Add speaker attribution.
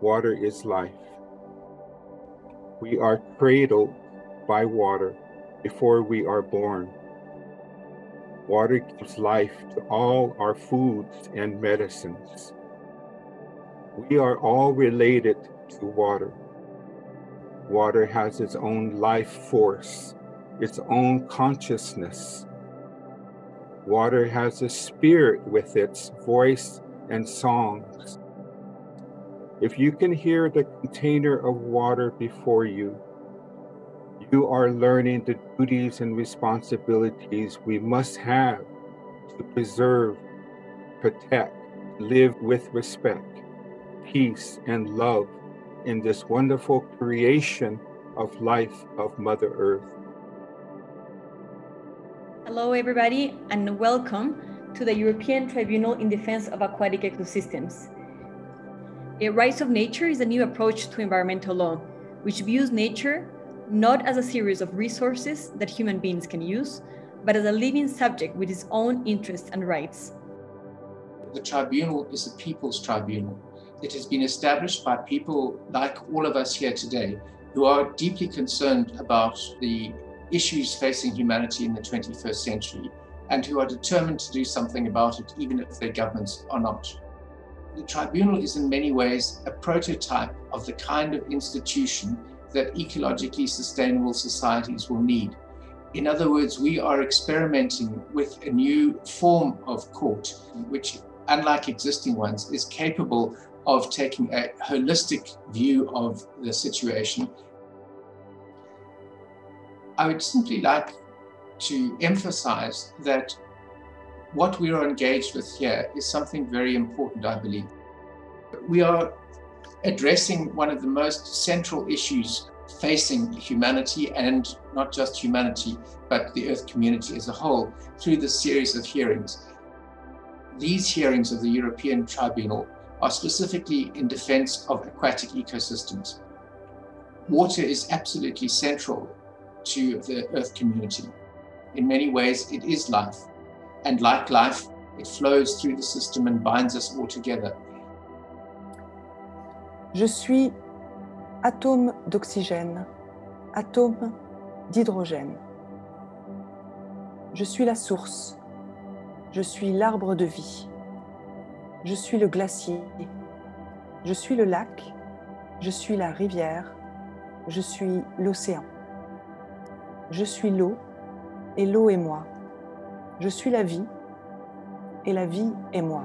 Speaker 1: Water is life. We are cradled by water before we are born. Water gives life to all our foods and medicines. We are all related to water. Water has its own life force, its own consciousness. Water has a spirit with its voice and songs. If you can hear the container of water before you, you are learning the duties and responsibilities we must have to preserve, protect, live with respect, peace, and love in this wonderful creation of life of Mother Earth.
Speaker 2: Hello, everybody, and welcome to the European Tribunal in Defense of Aquatic Ecosystems. A rights of nature is a new approach to environmental law, which views nature not as a series of resources that human beings can use, but as a living subject with its own interests and rights.
Speaker 3: The tribunal is a people's tribunal. It has been established by people like all of us here today who are deeply concerned about the issues facing humanity in the 21st century and who are determined to do something about it, even if their governments are not. The tribunal is in many ways a prototype of the kind of institution that ecologically sustainable societies will need. In other words, we are experimenting with a new form of court, which, unlike existing ones, is capable of taking a holistic view of the situation. I would simply like to emphasize that what we are engaged with here is something very important, I believe. We are addressing one of the most central issues facing humanity and not just humanity, but the Earth community as a whole through this series of hearings. These hearings of the European Tribunal are specifically in defense of aquatic ecosystems. Water is absolutely central to the Earth community. In many ways, it is life. And like life, it flows through the system and binds us all together.
Speaker 4: Je suis atome d'oxygène, atome d'hydrogène. Je suis la source. Je suis l'arbre de vie. Je suis le glacier. Je suis le lac. Je suis la rivière. Je suis l'océan. Je suis l'eau et l'eau est moi. Je suis la vie et la vie est moi.